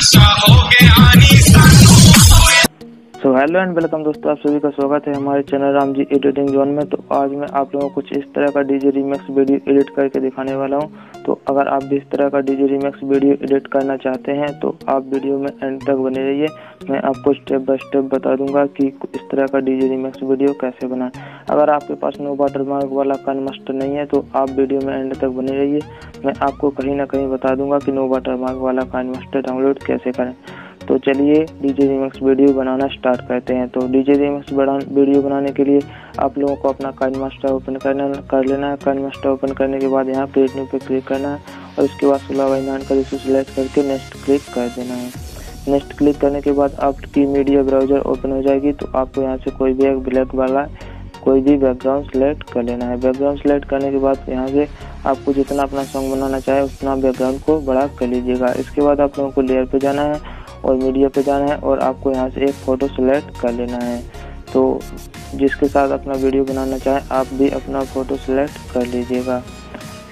So hello and welcome दोस्तों, आप सभी का स्वागत है हमारे channel Ram ji editing zone में। तो आज मैं आप लोगों को कुछ इस तरह का डीजे रीमेक्स वीडियो एडिट करके दिखाने वाला हूँ। तो अगर आप भी इस तरह का डीजे रीमेक्स वीडियो एडिट करना चाहते हैं तो आप वीडियो में एंड तक बने रहिए। मैं आपको स्टेप बाय स्टेप बता दूँगा कि इस तरह का डीजे रीमेक्स वीडियो कैसे बनाएँ। अगर आपके पास नो वाटर मार्क वाला कन मास्टर नहीं है तो आप वीडियो में एंड तक बने रहिए। मैं आपको कहीं ना कहीं बता दूँगा कि नो वाटर मार्क वाला कान मास्टर डाउनलोड कैसे करें। तो चलिए डीजे रिमिक्स वीडियो बनाना स्टार्ट करते हैं। तो डीजे रिमिक्स वीडियो बनाने के लिए आप लोगों को अपना काइन मास्टर ओपन करना, कर लेना है। काइन मास्टर ओपन करने के बाद यहाँ क्रिएट न्यू पे क्लिक करना है और उसके बाद सोलह नाइन कर इसे सिलेक्ट करके नेक्स्ट क्लिक कर देना है। नेक्स्ट क्लिक करने के बाद आपकी मीडिया ब्राउज़र ओपन हो जाएगी तो आपको यहाँ से कोई भी एक ब्लैक वाला, कोई भी बैकग्राउंड सेलेक्ट कर लेना है। बैकग्राउंड सेलेक्ट करने के बाद यहाँ से आपको जितना अपना सॉन्ग बनाना चाहे उतना बैकग्राउंड को बड़ा कर लीजिएगा। इसके बाद आप लोगों को लेयर पे जाना है। और मीडिया पे जाना है और आपको यहाँ से एक फ़ोटो सेलेक्ट कर लेना है। तो जिसके साथ अपना वीडियो बनाना चाहे, आप भी अपना फ़ोटो सेलेक्ट कर लीजिएगा।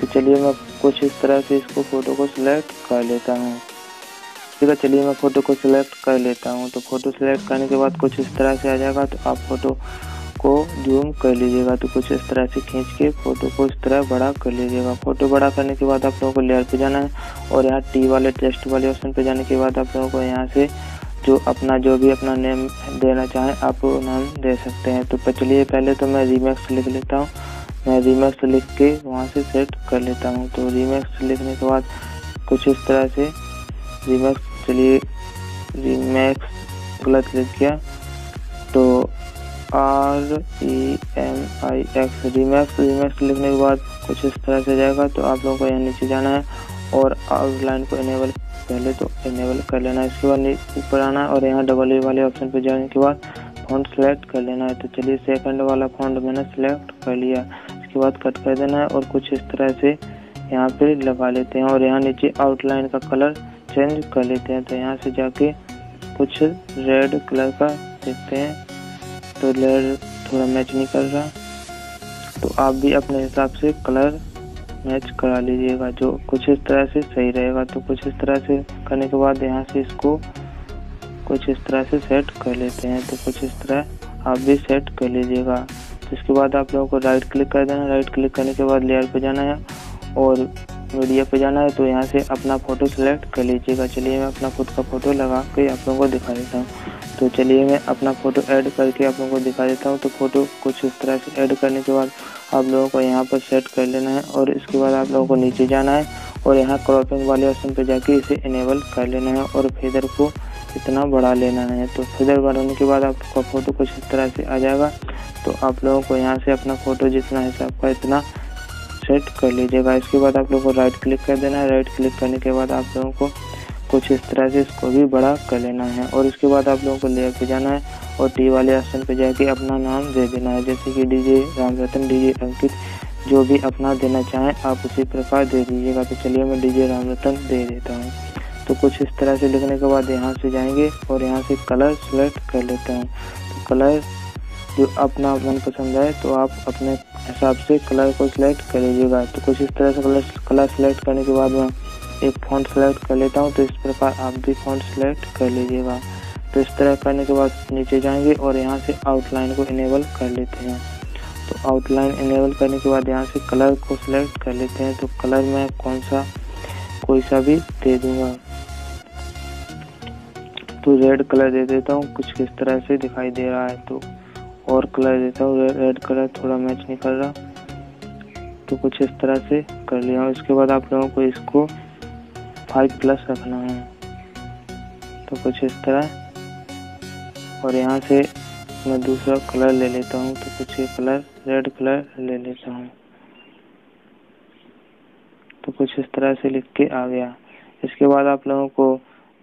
तो चलिए मैं कुछ इस तरह से इसको फ़ोटो को सिलेक्ट कर लेता हूँ। ठीक है, चलिए मैं फ़ोटो को सिलेक्ट कर लेता हूँ। तो फ़ोटो सेलेक्ट करने के बाद कुछ इस तरह से आ जाएगा तो आप फ़ोटो को जूम कर लीजिएगा तो कुछ इस तरह से खींच के फ़ोटो को इस तरह बड़ा कर लीजिएगा। फ़ोटो बड़ा करने के बाद आप लोगों को लेयर पे जाना है और यहाँ टी वाले टेस्ट वाले ऑप्शन पे जाने के बाद आप लोगों को यहाँ से जो अपना जो भी अपना नेम देना चाहें आप नाम दे सकते हैं। तो चलिए पहले तो मैं रीमैक्स लिख लेता हूँ। मैं रीमैक्स लिख के वहाँ से सेट कर लेता हूँ। तो रीमैक्स लिखने के बाद कुछ इस तरह से रीमैक्स चलिए रीमैक्स गलत लिख गया तो R E M I X remix remix लिखने के बाद कुछ इस तरह से जाएगा तो आप लोगों को यहाँ नीचे जाना है और आउटलाइन को इनेबल पहले तो इनेबल कर लेना है। इसके बाद ऊपर आना है और यहाँ डबल ए वाले ऑप्शन पे जाने के बाद फॉन्ट सेलेक्ट कर लेना है। तो चलिए सेकंड वाला फॉन्ट मैंने सेलेक्ट कर लिया। इसके बाद कट कर देना है और कुछ इस तरह से यहाँ पे लगा लेते हैं और यहाँ नीचे आउटलाइन का कलर चेंज कर लेते हैं। तो यहाँ से जाके कुछ रेड कलर का देखते हैं। लेयर थोड़ा मैच नहीं कर रहा। तो आप भी अपने हिसाब से कलर मैच करा लीजिएगा, जो कुछ इस तरह से सही रहेगा। तो कुछ इस तरह से करने के बाद यहाँ से इसको कुछ इस तरह से सेट कर लेते हैं। तो कुछ इस तरह आप भी सेट कर लीजिएगा। तो इसके बाद आप लोगों को राइट क्लिक कर देना। राइट क्लिक करने के बाद लेयर पे जाना है और मीडिया पे जाना है तो यहाँ से अपना फ़ोटो सेलेक्ट कर लीजिएगा। चलिए, मैं अपना खुद का फ़ोटो लगा के आप लोगों को दिखा देता हूँ। तो चलिए, मैं अपना फ़ोटो ऐड करके आप लोगों को दिखा देता हूँ। तो फ़ोटो कुछ इस तरह से ऐड करने के बाद आप लोगों को यहाँ पर सेट कर लेना है और इसके बाद आप लोगों को नीचे जाना है और यहाँ क्रॉपिंग वाले ऑप्शन पर जाके इसे इनेबल कर लेना है और फेदर को इतना बढ़ा लेना है। तो फेदर बढ़ाने के बाद आपका फ़ोटो कुछ इस तरह से आ जाएगा। तो आप लोगों को यहाँ से अपना फ़ोटो जितना हिसाब का इतना सेट कर लीजिएगा। इसके बाद आप लोगों को राइट क्लिक कर देना है। राइट क्लिक करने के बाद आप लोगों को कुछ इस तरह से इसको भी बड़ा कर लेना है। और इसके बाद आप लोगों को लेयर पे जाना है और टी वाले ऑप्शन पे जाके अपना नाम दे देना है। जैसे कि डीजे राम रतन डीजे अंकित जो भी अपना देना चाहें, आप उसी प्रकार दे दीजिएगा। तो चलिए मैं डीजे राम रतन दे देता हूँ। तो कुछ इस तरह से लिखने के बाद यहाँ से जाएँगे और यहाँ से कलर सेलेक्ट कर लेता हूँ। तो कलर जो अपना मन पसंद है तो आप अपने हिसाब से कलर को सिलेक्ट कर लीजिएगा तो कुछ इस तरह से कलर कलर सेलेक्ट करने के बाद मैं एक फ़ॉन्ट सेलेक्ट कर लेता हूँ तो इस प्रकार आप भी फ़ॉन्ट सेलेक्ट कर लीजिएगा। तो इस तरह करने के बाद नीचे जाएँगे और यहाँ से आउटलाइन को इनेबल कर लेते हैं। तो आउटलाइन इनेबल करने के बाद यहाँ से कलर को सिलेक्ट कर लेते हैं। तो कलर मैं कौन सा, कोई सा भी दे दूँगा। तो रेड कलर दे देता हूँ। कुछ किस तरह से दिखाई दे रहा है तो और कलर देता हूँ रेड कलर, थोड़ा मैच नहीं कर रहा। तो कुछ इस तरह से कर लिया। इसके बाद आप लोगों को इसको फाइव प्लस रखना है। तो कुछ इस तरह। और यहाँ से मैं दूसरा कलर ले लेता हूँ। तो कुछ ये कलर रेड कलर ले लेता हूँ। तो कुछ इस तरह से लिख के आ गया। इसके बाद आप लोगों को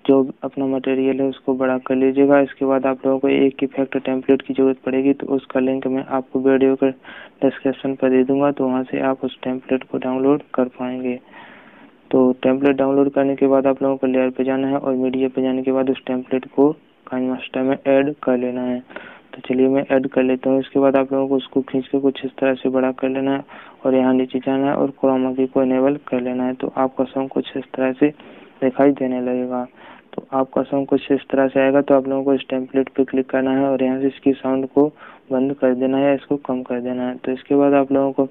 जो अपना मटेरियल है उसको बड़ा कर लीजिएगा। इसके बाद आप लोगों को एक इफ़ेक्ट टेम्पलेट की ज़रूरत पड़ेगी तो उसका लिंक मैं आपको वीडियो के डिस्क्रिप्शन पर दे दूँगा तो वहाँ से आप उस टेम्पलेट को डाउनलोड कर पाएँगे। तो टेम्पलेट डाउनलोड करने के बाद आप लोगों को लेयर पे जाना है और मीडिया पे जाने के बाद उस टेम्पलेट को काइन मास्टर में ऐड कर लेना है। तो चलिए मैं ऐड कर लेता हूँ। इसके बाद आप लोगों को उसको खींच के कुछ इस तरह से बड़ा कर लेना है और यहाँ नीचे जाना है और क्रोमा की को इनेबल कर लेना है। तो आपका सॉन्ग कुछ इस तरह से दिखाई देने लगेगा। तो आपका सॉन्ग कुछ इस तरह से आएगा तो आप लोगों को इस टेम्पलेट पे क्लिक करना है और यहाँ से इसकी साउंड को बंद कर देना है इसको कम कर देना है। तो इसके बाद आप लोगों को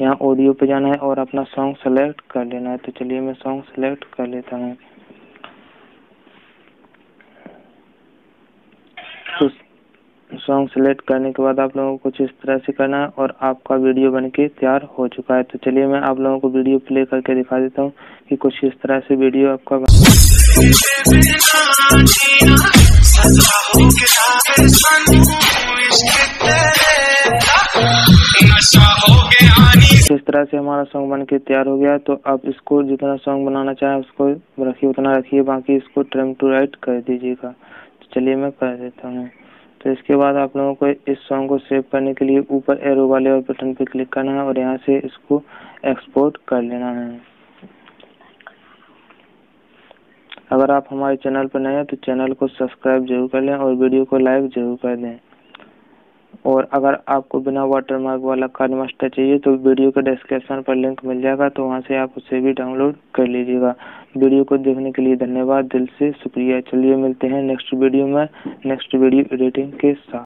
यहाँ ऑडियो पे जाना है और अपना सॉन्ग सेलेक्ट कर लेना है। तो चलिए मैं सॉन्ग सेलेक्ट कर लेता हूँ। तो सॉन्ग सेलेक्ट करने के बाद आप लोगों को कुछ इस तरह से करना है और आपका वीडियो बन के तैयार हो चुका है। तो चलिए मैं आप लोगों को वीडियो प्ले करके दिखा देता हूँ कि कुछ इस तरह से वीडियो आपका. इस तरह से हमारा सॉन्ग बन के तैयार हो गया तो आप इसको जितना सॉन्ग बनाना चाहें उसको रखिए, उतना रखिए। बाकी इसको ट्रिम टू राइट कर दीजिएगा। तो चलिए मैं कर देता हूँ। तो इसके बाद आप लोगों को इस सॉन्ग को सेव करने के लिए ऊपर एरो वाले और बटन पर क्लिक करना है और यहाँ से इसको एक्सपोर्ट कर लेना है। अगर आप हमारे चैनल पर नए हैं तो चैनल को सब्सक्राइब ज़रूर कर लें और वीडियो को लाइक ज़रूर कर दें। और अगर आपको बिना वाटरमार्क वाला कार्ड मास्टर चाहिए तो वीडियो के डिस्क्रिप्शन पर लिंक मिल जाएगा तो वहाँ से आप उसे भी डाउनलोड कर लीजिएगा। वीडियो को देखने के लिए धन्यवाद, दिल से शुक्रिया। चलिए मिलते हैं नेक्स्ट वीडियो में नेक्स्ट वीडियो एडिटिंग के साथ।